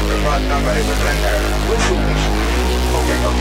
Yes, it somebody was in there. Okay, okay.